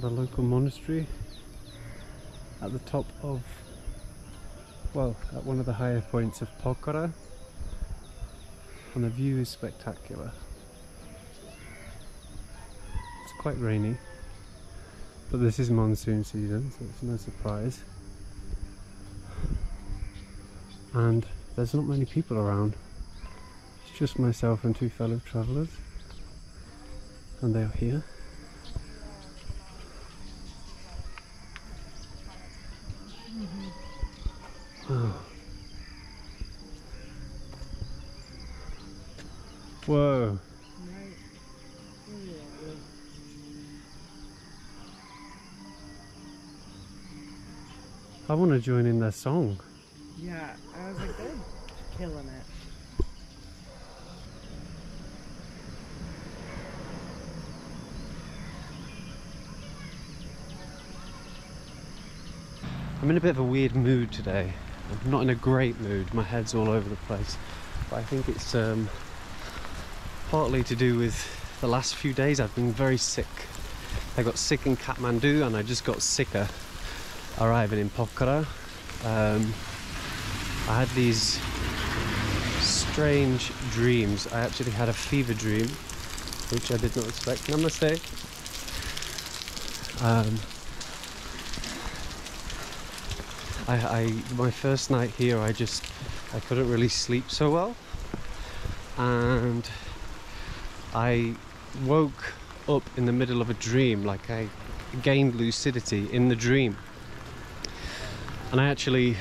at a local monastery at the top of, well, at one of the higher points of Pokhara. And the view is spectacular. It's quite rainy, but this is monsoon season, so it's no surprise. And there's not many people around. It's just myself and two fellow travellers. And they are here. Whoa. I want to join in their song. Yeah, I was like, they're killing it. I'm in a bit of a weird mood today. I'm not in a great mood. My head's all over the place. But I think it's um, partly to do with the last few days I've been very sick. I got sick in Kathmandu and I just got sicker arriving in Pokhara. Um, I had these strange dreams. I actually had a fever dream, which I did not expect. Namaste. Um, I, I my first night here I just I couldn't really sleep so well. And I woke up in the middle of a dream like I gained lucidity in the dream. And I actually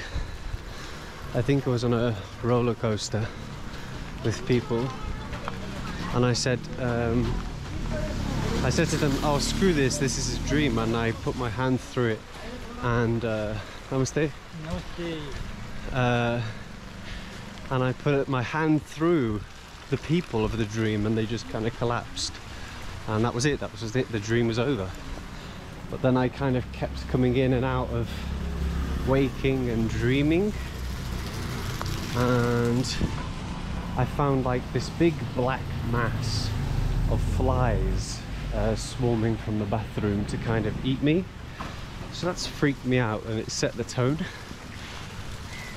I think I was on a roller coaster with people. And I said um, I said to them oh screw this this is a dream. And I put my hand through it and uh, namaste. Namaste. uh, and I put my hand through the people of the dream and they just kind of collapsed. And that was it that was it the dream was over. But then I kind of kept coming in and out of waking and dreaming. And I found like this big black mass of flies uh, swarming from the bathroom to kind of eat me so that's freaked me out and it set the tone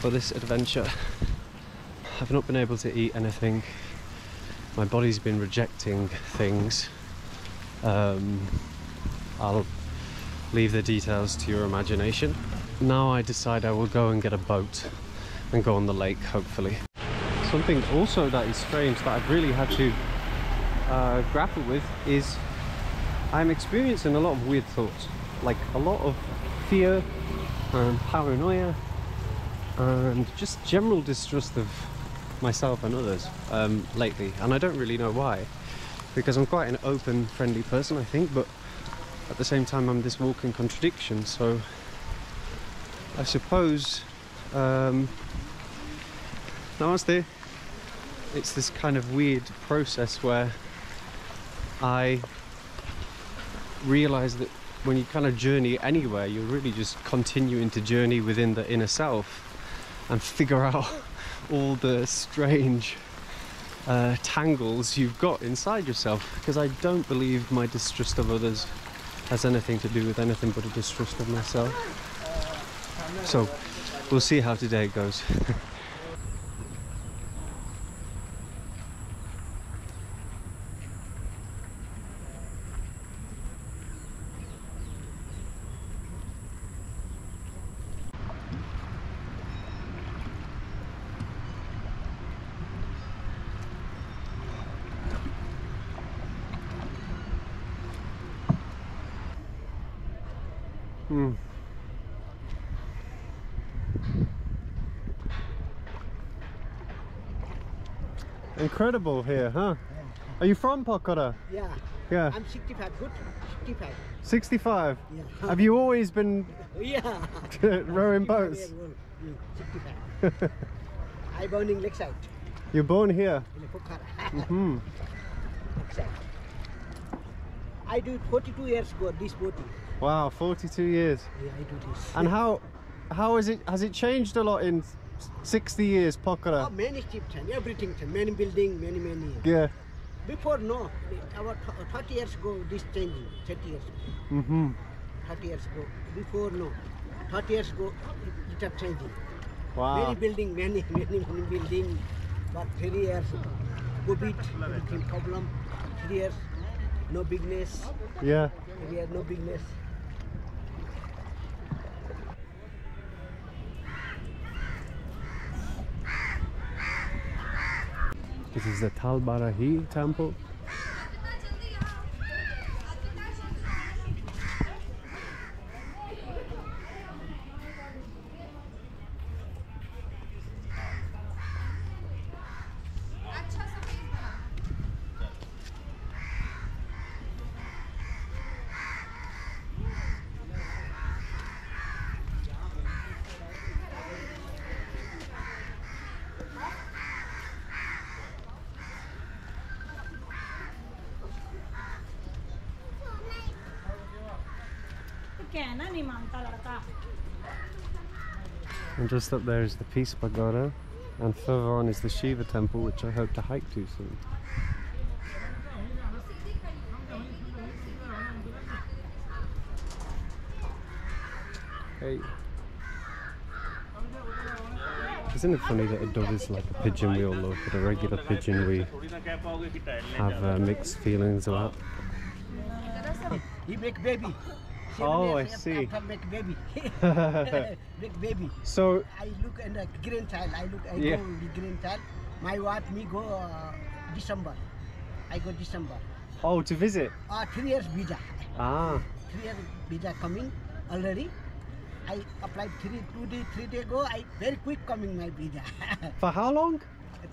for this adventure. I've not been able to eat anything. My body's been rejecting things. Um, I'll leave the details to your imagination. Now I decide I will go and get a boat and go on the lake, hopefully. Something also that is strange that I've really had to uh, grapple with is I'm experiencing a lot of weird thoughts, like a lot of fear and paranoia and just general distrust of myself and others um, lately. And I don't really know why because I'm quite an open friendly person I think but at the same time I'm this walking contradiction. So I suppose um, namaste. It's this kind of weird process where I realize that when you kind of journey anywhere you're really just continuing to journey within the inner self and figure out all the strange uh, tangles you've got inside yourself. Because I don't believe my distrust of others has anything to do with anything but a distrust of myself. So we'll see how today goes Hmm. Incredible here, huh? Are you from Pokhara? Yeah, Yeah. I'm 65. Good, 65. 65. Yeah. Have you always been Yeah. rowing boats? Yeah, 65. I born in Lakeside, You're born here? in Pokhara. Hmm. Lakeside. I do 42 years ago, this boating. Wow, 42 years. Yeah, I do this. And how how is it has it changed a lot in 60 years Oh, Pokhara? many steps everything, many building, many, many. Yeah. Before, no. About 30 years ago, this changing, 30 years ago. Mhm. 30 years ago. Before, no. 30 years ago, it, it are changing. Wow. Many building, many, many, many building. But three years, COVID, everything problem. Three years, no business. Yeah. Three years, no business. This is the Talbarahi temple. कहना नहीं मानता लड़का And just up there is the Peace Pagoda. And further on is the Shiva temple, which I hope to hike to soon. Hey. Isn't it funny that a dove is like a pigeon we all love, but a regular pigeon we have uh, mixed feelings about? He make baby. Oh, I see. After make baby. make baby. So, I look the green child. I look. I Yeah. go the green child. My wife me go uh, December. I go December. oh, to visit? Uh, three years visa. Ah, Three years visa coming already. I applied three two day three day ago. I very quick coming my visa. for how long?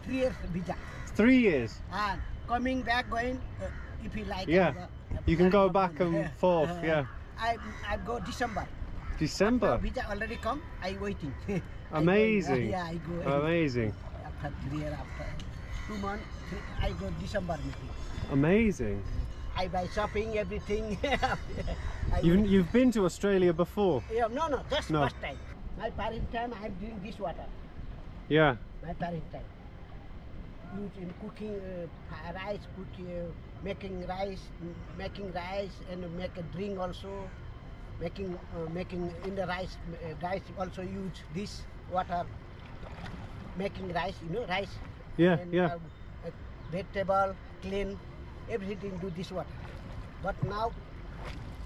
three years visa. Three years. And coming back going. Uh, if you like. Yeah. uh, You can go back and forth, yeah. I I go December. December. Visa already come. I waiting. I go- Amazing. yeah, I go. Amazing. after three years after two months three, I go December meeting. Amazing. I buy shopping everything. You've, you've been to Australia before? yeah, no no just No. first time. My parent time I'm doing this water. Yeah. My parent time. Use in cooking uh, rice, cooking. uh, making rice, making rice and make a drink also. Making uh, making in the rice uh, rice also use this water. Making rice, you know rice. Yeah, and, yeah. uh, uh, vegetable, clean, everything do this water. But now,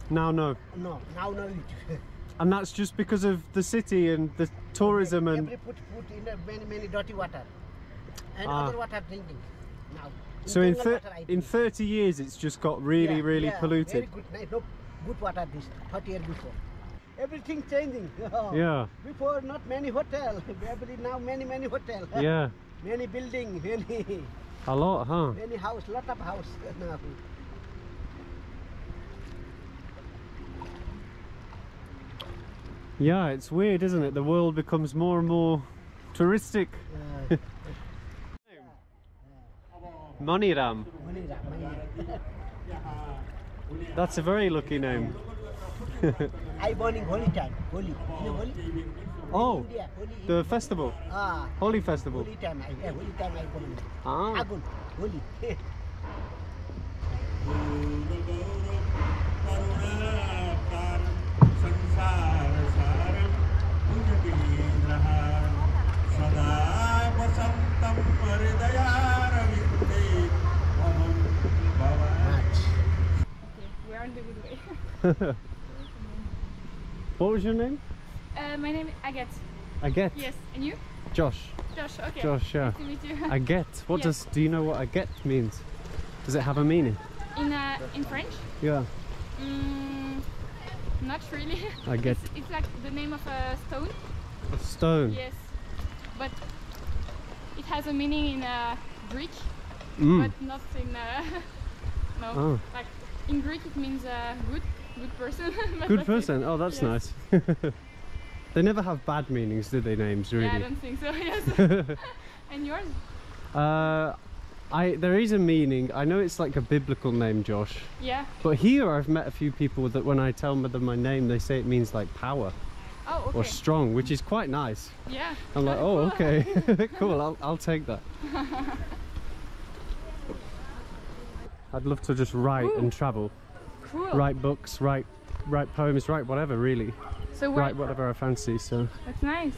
Now, no. no, now no. And that's just because of the city and the tourism and. Every put, put in many, many dirty water. And Ah. other water drinking now. So in, thir- water in 30 years, it's just got really, Yeah, really yeah, polluted. Very good, no good water this 30 years before. Everything changing. Yeah. Before not many hotel. Now many many hotel. Yeah. many building, many A lot, huh? many house, lot of house now. Yeah, it's weird, isn't it? The world becomes more and more touristic. Uh, Moniram. That's a very lucky name. I born in Holi time. You know Oh, India, the festival. Ah. Holi festival. Holi time. I, yeah, time I born. Ah. Agun. What was your name? Uh, my name is Agathe. Aget. Yes, and you? Josh. Josh. Okay. Josh, yeah. Nice to meet you. Aget. What Yes. does? Do you know what aget means? Does it have a meaning? in uh, in French? Yeah. Mm, not really. Aget. It's, it's like the name of a stone. A stone. Yes, but it has a meaning in uh, Greek, Mm. but not in uh, no. Oh. Like in Greek, it means uh, good, good person. Good person. Oh, that's Yes. nice. they never have bad meanings, do they? Names really. Yeah, I don't think so. Yes. and yours? uh, I there is a meaning. I know it's like a biblical name, Josh. Yeah. But here I've met a few people that when I tell them my name, they say it means like power Oh, okay. or strong, which is quite nice. yeah. I'm like, oh, okay, cool. I'll, I'll take that. I'd love to just write and travel, Write books, write write poems, write whatever really, So write whatever I fancy. So that's nice.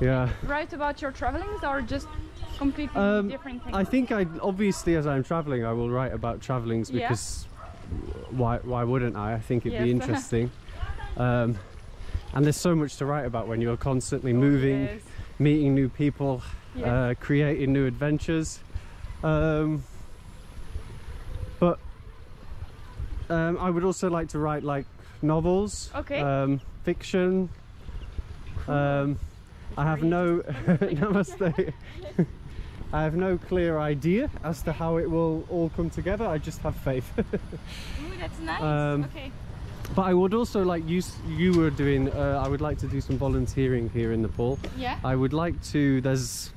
yeah. Write about your travelings or just completely Um, different things? I think I obviously as I'm traveling, I will write about travelings Yeah. because why why wouldn't I? I think it'd be interesting. um, and there's so much to write about when you're constantly moving, Yes. meeting new people, Yes. uh, creating new adventures. Um, but um, I would also like to write like novels, Okay. um, fiction. Um, I have no namaste. I have no clear idea as to how it will all come together. I just have faith. Ooh, that's nice. um, okay. but I would also like you. You were doing. Uh, I would like to do some volunteering here in Nepal. Yeah. I would like to. There's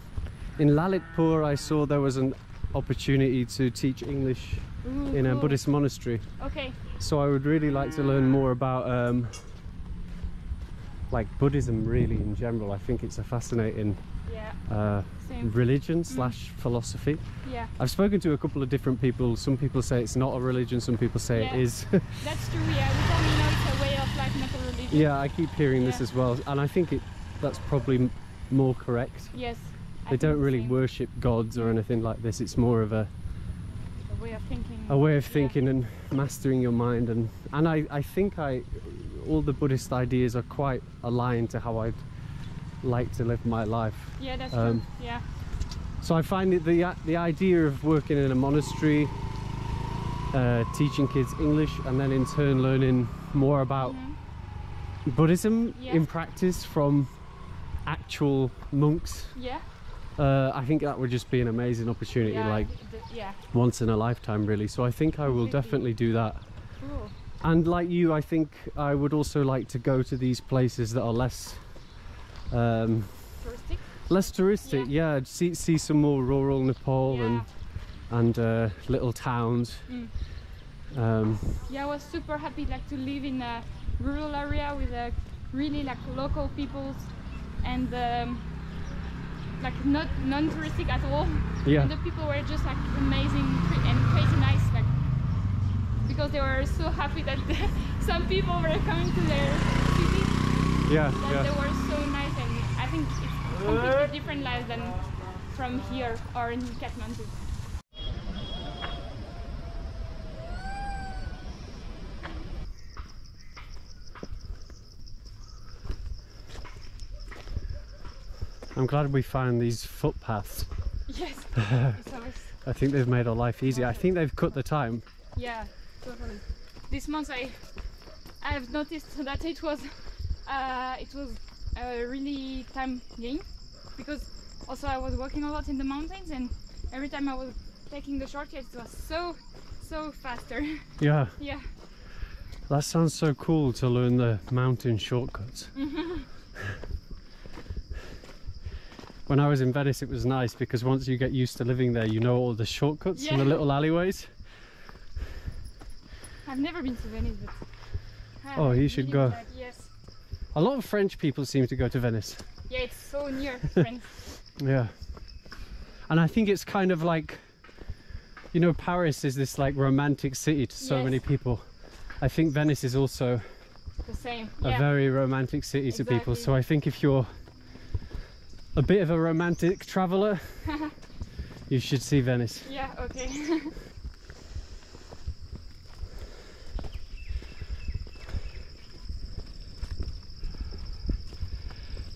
in Lalitpur. I saw there was an opportunity to teach English In a. Buddhist monastery. Okay. So I would really like to learn more about um, like Buddhism, really in general. I think it's a fascinating Yeah. uh, religion slash philosophy. Yeah. I've spoken to a couple of different people. Some people say it's not a religion. Some people say Yeah. it is. That's true. Yeah. We only know it's a way of life, not a religion. yeah, I keep hearing this as well, and I think it that's probably m- more correct. Yes. I They don't really worship gods or anything like this. It's more of A way of thinking. a way of Yeah. thinking and mastering your mind and and I, I think I all the Buddhist ideas are quite aligned to how I'd like to live my life. Yeah, that's um, true. Yeah. So I find it the the idea of working in a monastery, uh, teaching kids English, and then in turn learning more about Mhm. Buddhism Yeah. in practice from actual monks. Yeah. Uh, I think that would just be an amazing opportunity, Yeah. like the- yeah. once in a lifetime, really. So I think I will definitely do that. Cool. And like you, I think I would also like to go to these places that are less um, Touristic. less touristic. Yeah, see see some more rural Nepal Yeah. and and uh, little towns. Mm. Um, Yeah, I was super happy like to live in a rural area with uh, really like local peoples and um, like not non-touristic at all. yeah, And the people were just like amazing and crazy nice, like because they were so happy that some people were coming to their city. yeah, That yeah. they were so nice, and I think it's completely different life than from here or in Kathmandu. I'm glad we found these footpaths. Yes, I think they've made our life easier. I think they've cut the time. Yeah, totally. This month I I have noticed that it was uh, it was a really time gain because also I was walking a lot in the mountains and every time I was taking the shortcuts it was so so faster. Yeah, yeah. that sounds so cool to learn the mountain shortcuts. When I was in Venice, it was nice because once you get used to living there, you know all the shortcuts and the little alleyways. I've never been to Venice but I Oh, you should go. like- yes. A lot of French people seem to go to Venice. Yeah, it's so near friends. Yeah. And I think it's kind of like, you know, Paris is this like romantic city to so Yes. many people. I think Venice is also the same. a yeah. very romantic city to people. So I think if you're a bit of a romantic traveller, you should see Venice. yeah, okay.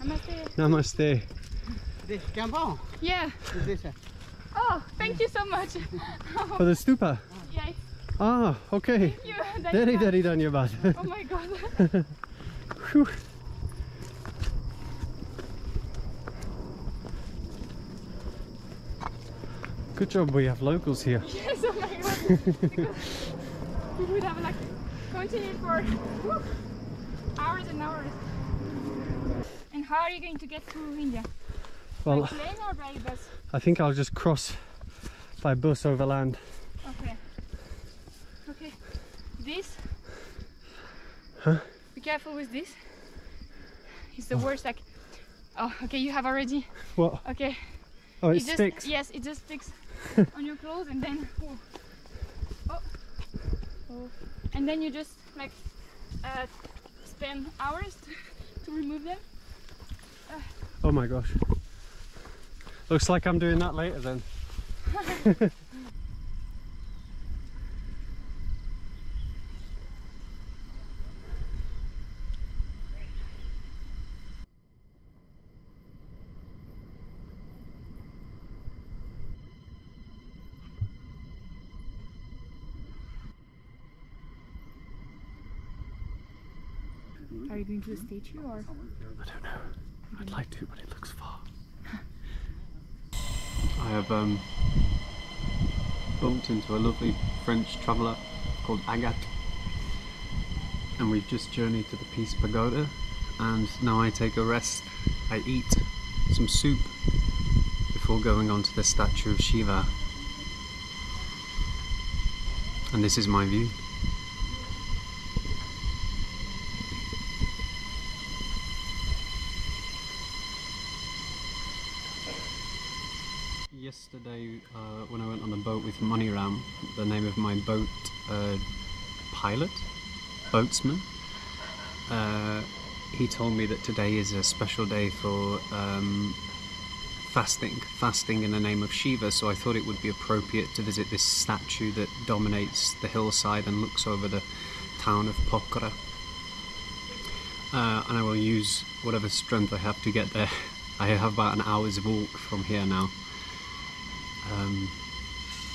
Namaste. Namaste. This jambon. Yeah. This. uh, Oh, thank you so much. For the stupa. yeah, Ah, okay. Thank you. that Very, you- very dhanyabad. Oh my god. Good job we have locals here. yes, oh my god. We would have like continued for whew, hours and hours. And how are you going to get to India? Well, by plane or by bus? I think I'll just cross by bus overland. Okay. Okay. This. Huh? Be careful with this. It's the oh. worst. Like. Oh, okay. You have already. What? Okay. Oh, it, just, sticks. Yes, it just sticks on your clothes and then. Oh. Oh. Oh. And then you just like uh, spend hours to, to remove them. Oh my gosh. Looks like I'm doing that later then. Are you going to the statue or? I don't know. I'd like to, but it looks far. I have um, bumped into a lovely French traveller called Agathe, and we've just journeyed to the Peace Pagoda. And now I take a rest. I eat some soup before going on to the statue of Shiva. And this is my view. Yesterday, uh, when I went Moniram, the name of my boat uh, pilot, boatsman, uh, he told me that today is a special day for um, fasting, fasting in the name of Shiva. So I thought it would be appropriate to visit this statue that dominates the hillside and looks over the town of Pokhara. Uh, and I will use whatever strength I have to get there. I have about an hour's walk from here now. Um,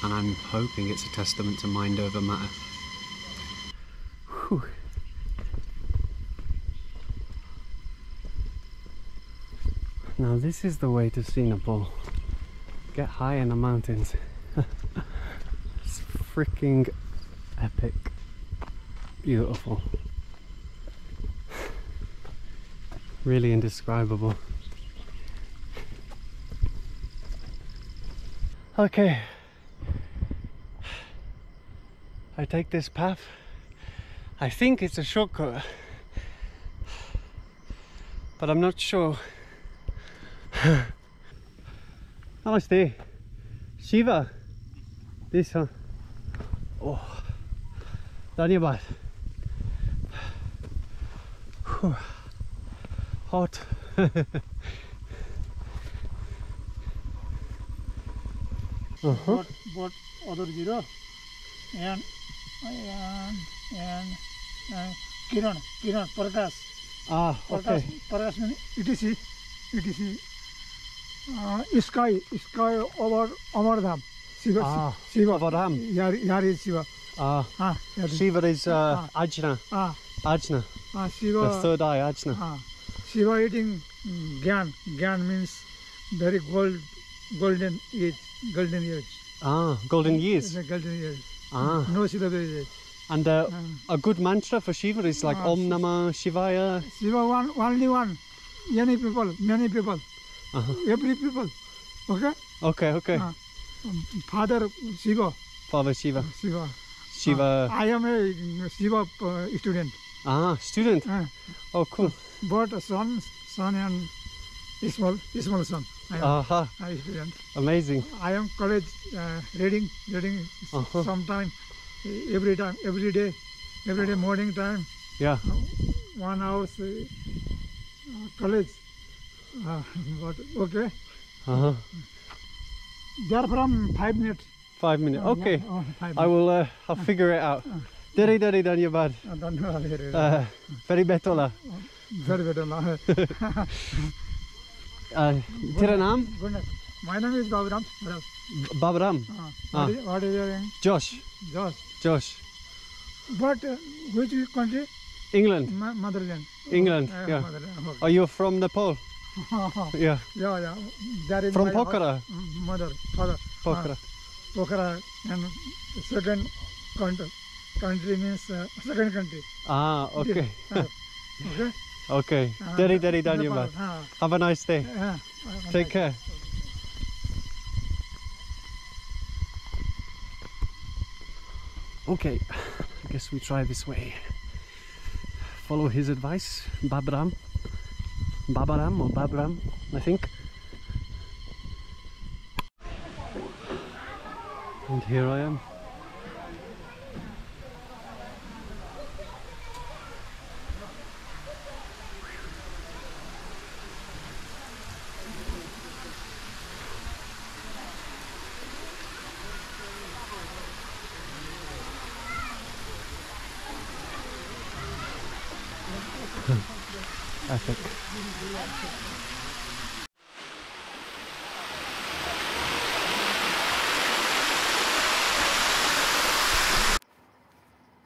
and I'm hoping it's a testament to mind over matter. Whew. Now this is the way to Singapore. Get high in the mountains. it's freaking epic. Beautiful. Really indescribable. Okay. I take this path. I think it's a shortcut. But I'm not sure. Namaste. Shiva. This one. Oh. Dhanyabad. Hot. uh-huh. What what other zero? And and and and Kiran Kiran Prakash Ah, Prakash okay. Prakash means etc etc. Uh, sky sky over Amardham Shiva Ah, Shiva Avaram. Here here is Shiva Ah, ah Shiva is uh, Ajna. ah Ajna. ah The third eye, Ajna. ah Shiva eating Gyan Gyan means very gold golden age golden age Ah, golden years. Golden age Ah, no Shiva age and uh, Ah. a good mantra for Shiva is like Ah, Om Namah Shivaya. Shiva one only one. Many people, many people, Uh-huh. every people. Okay. Okay, okay. Ah. Father Shiva, Father Shiva. Shiva. Shiva. I am a Shiva uh, student. Ah, student. Uh, Oh, cool. but son, son and small, small son. I am Aha, a student. amazing. I am college uh, reading, reading s- Uh-huh. sometime, every time, every day, every day morning time, Yeah. one hour uh, college. Uh, but okay. Uh-huh. They are from five minutes. Five minutes. Okay. yeah. Oh, five I will. Uh, I'll figure it out. Deri deri danyabad. minutes. I don't. Very, Uh, very betola. very good. Allah. Uh, tera naam? Good. My name is Baburam. Hello. Babram. Uh, what, is, what is your name? Josh. Josh. Josh. But uh, which country? England. Ma- motherland. England, Uh, yeah. Motherland. Are you from Nepal? Yeah. yeah, yeah. That is From. Pokhara. Mm, Mother, father. Pokhara. Uh, Pokhara and second country. Country means uh, second country. Ah, okay. Uh, okay. Okay. Uh, Deri deri Nepal. danyabad. Ah, Have a nice day. ah, ah, Take care. Okay, I guess we try this way. Follow his advice, Babram. Babaram or Babram, I think. And here I am. epic.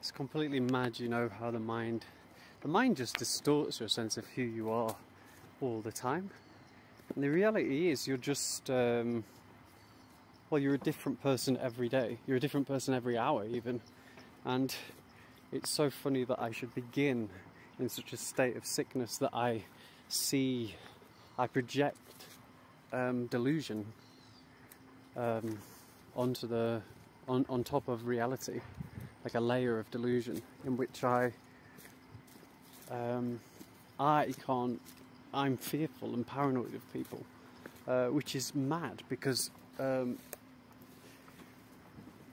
It's completely mad, you know, how the mind, the mind just distorts your sense of who you are all the time. And the reality is, you're just, um, well, you're a different person every day. You're a different person every hour, even. And it's so funny that I should begin in such a state of sickness that I see, I project um, delusion um, onto the, on, on top of reality, like a layer of delusion in which I, um, I can't, I'm fearful and paranoid of people, uh, which is mad because um,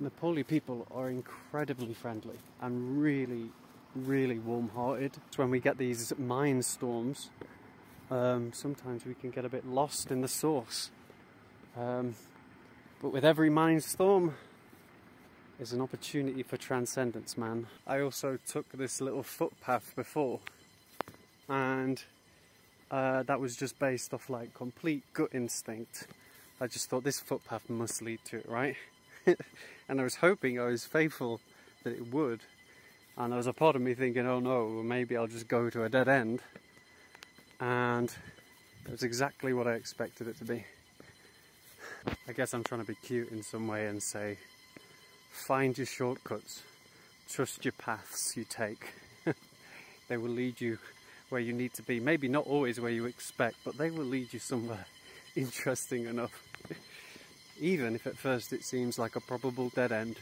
Nepali people are incredibly friendly and really, really warm hearted. It's when we get these mind storms, um, sometimes we can get a bit lost in the source. Um, but with every mind storm is an opportunity for transcendence, man. I also took this little footpath before, and uh, that was just based off like complete gut instinct. I just thought this footpath must lead to it, right? and I was hoping I was faithful that it would. And there was a part of me thinking, oh no, maybe I'll just go to a dead end. And it was exactly what I expected it to be. I guess I'm trying to be cute in some way and say, find your shortcuts, trust your paths you take. they will lead you where you need to be. Maybe not always where you expect, but they will lead you somewhere interesting enough. Even if at first it seems like a probable dead end.